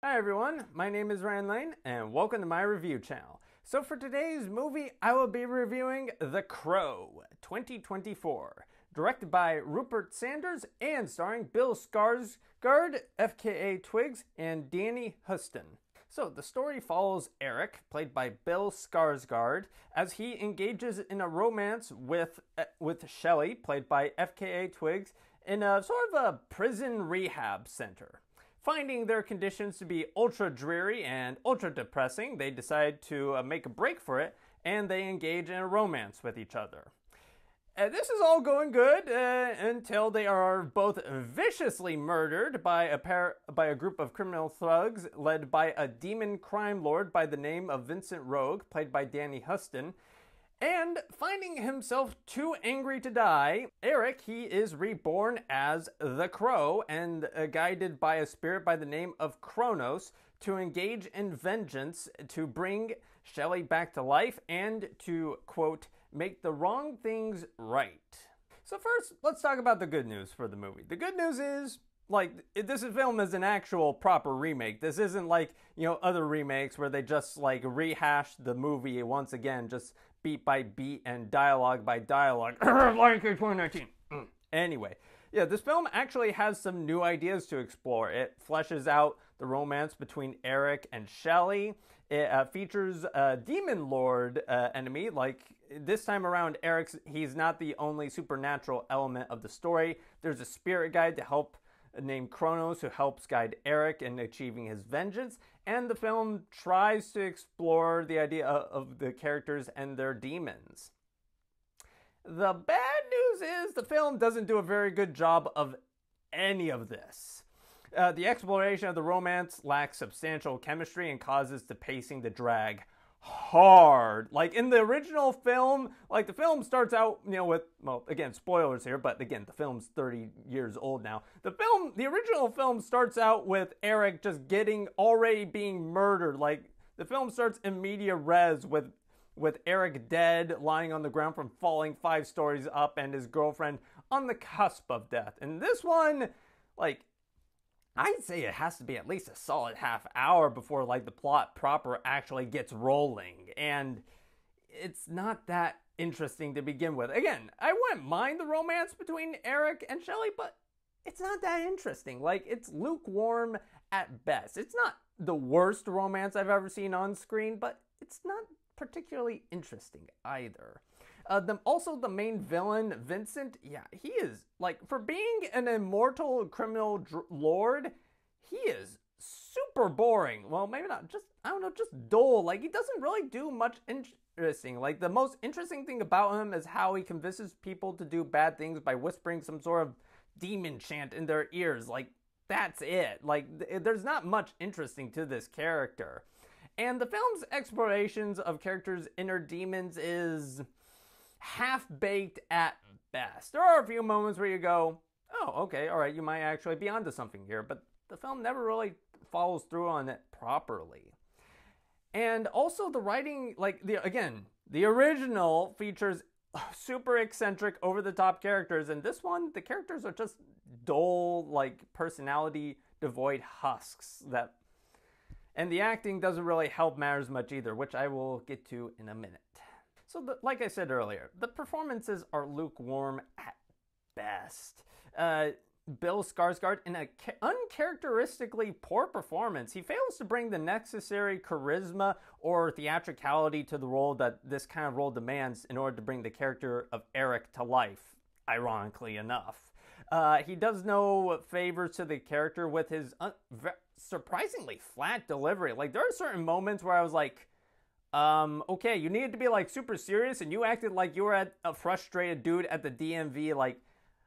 Hi everyone, my name is Ryan Lane and welcome to my review channel. So for today's movie, I will be reviewing The Crow 2024, directed by Rupert Sanders and starring Bill Skarsgård, FKA Twigs, and Danny Huston. So the story follows Eric, played by Bill Skarsgård, as he engages in a romance with uh, with Shelley, played by FKA Twigs, in a sort of a prison rehab center. Finding their conditions to be ultra dreary and ultra depressing, they decide to uh, make a break for it and they engage in a romance with each other. Uh, this is all going good uh, until they are both viciously murdered by a pair, by a group of criminal thugs led by a demon crime lord by the name of Vincent Roeg, played by Danny Huston. And finding himself too angry to die, Eric he is reborn as the Crow and uh, guided by a spirit by the name of Kronos to engage in vengeance to bring Shelley back to life and to quote make the wrong things right. So, first, let's talk about the good news for the movie. The good news is, like, this film is an actual proper remake. This isn't like, you know, other remakes where they just, like, rehash the movie once again, just beat by beat and dialogue by dialogue. King 2019. anyway, yeah, this film actually has some new ideas to explore. It fleshes out the romance between Eric and Shelley. It uh, features a demon lord uh, enemy. Like this time around, Eric's he's not the only supernatural element of the story. There's a spirit guide to help named Kronos who helps guide Eric in achieving his vengeance. And the film tries to explore the idea of the characters and their demons. The bad news is the film doesn't do a very good job of any of this. Uh, the exploration of the romance lacks substantial chemistry and causes the pacing to drag hard. Like in the original film, like the film starts out, you know, with, well, again, spoilers here, but again, the film's 30 years old now. The film, the original film starts out with Eric just getting, already being murdered. Like the film starts in media res with with Eric dead, lying on the ground from falling five stories up, and his girlfriend on the cusp of death. And this one, like, I'd say it has to be at least a solid half hour before, like, the plot proper actually gets rolling. And it's not that interesting to begin with. Again, I wouldn't mind the romance between Eric and Shelley, but it's not that interesting. Like, it's lukewarm at best. It's not the worst romance I've ever seen on screen, but it's not particularly interesting either. Uh, the, also, the main villain, Vincent, yeah, he is, like, for being an immortal criminal dr- lord, he is super boring. Well, maybe not, just, I don't know, just dull. Like, he doesn't really do much interesting. Like, the most interesting thing about him is how he convinces people to do bad things by whispering some sort of demon chant in their ears. Like, that's it. Like, th- there's not much interesting to this character. And the film's explorations of characters' inner demons is half baked at best. There are a few moments where you go, oh, okay, all right, you might actually be onto something here, but the film never really follows through on it properly. And also the writing, like the again, the original features super eccentric, over the top characters, and this one, the characters are just dull, like personality devoid husks that and the acting doesn't really help matters much either, which I will get to in a minute. So, the, like I said earlier, the performances are lukewarm at best. Uh, Bill Skarsgård in an uncharacteristically poor performance. He fails to bring the necessary charisma or theatricality to the role that this kind of role demands in order to bring the character of Eric to life, ironically enough. Uh, he does no favors to the character with his surprisingly flat delivery. Like there are certain moments where I was like, um, okay, you needed to be like super serious and you acted like you were at a frustrated dude at the DMV. Like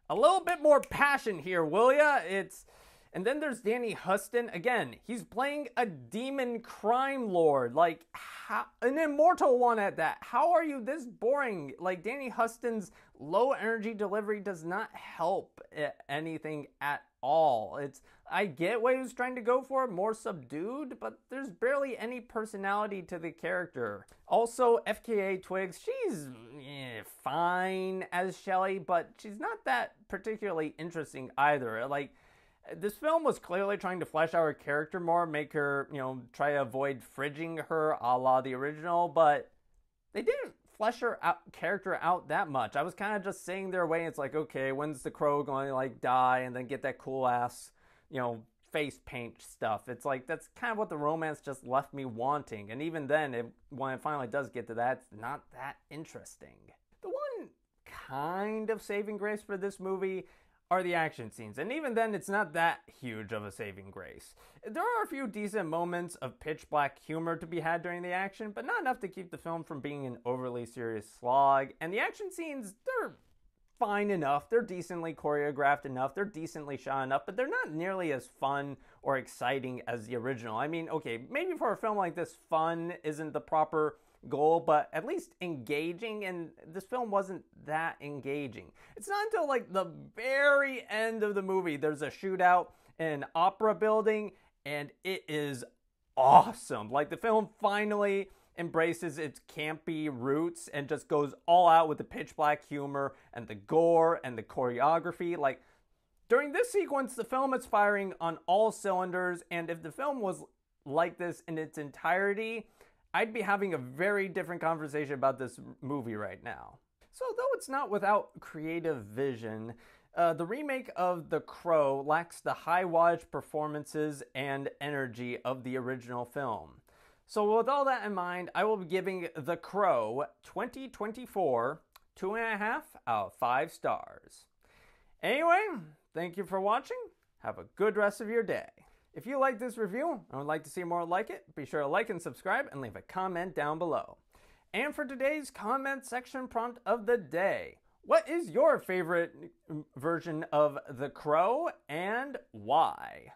a little bit more passion here, will ya? It's and then there's Danny Huston. Again, he's playing a demon crime lord, like how, an immortal one at that. How are you this boring? Like Danny Huston's low energy delivery does not help anything at all. It's I get what he was trying to go for, more subdued, but there's barely any personality to the character. Also, FKA Twigs, she's eh, fine as Shelley, but she's not that particularly interesting either. Like This film was clearly trying to flesh out her character more, make her, you know, try to avoid fridging her a la the original, but they didn't flesh her out, character out that much. I was kind of just sitting there waiting. It's like, okay, when's the crow going to like die and then get that cool ass, you know, face paint stuff? It's like that's kind of what the romance just left me wanting. And even then, it, when it finally does get to that, it's not that interesting. The one kind of saving grace for this movie are the action scenes. And even then, it's not that huge of a saving grace. There are a few decent moments of pitch black humor to be had during the action, but not enough to keep the film from being an overly serious slog. And the action scenes, they're fine enough. They're decently choreographed enough. They're decently shot enough, but they're not nearly as fun or exciting as the original. I mean, okay, maybe for a film like this, fun isn't the proper goal, but at least engaging, and this film wasn't that engaging. It's not until like the very end of the movie there's a shootout in opera building, and it is awesome. Like the film finally embraces its campy roots and just goes all out with the pitch black humor and the gore and the choreography. Like during this sequence, the film is firing on all cylinders, and if the film was like this in its entirety, I'd be having a very different conversation about this movie right now. So, though it's not without creative vision, uh, the remake of The Crow lacks the high wattage performances and energy of the original film. So, with all that in mind, I will be giving The Crow 2024 two and a half out of five stars. Anyway, thank you for watching. Have a good rest of your day. If you like this review and would like to see more like it, be sure to like and subscribe and leave a comment down below. And for today's comment section prompt of the day, what is your favorite version of The Crow and why?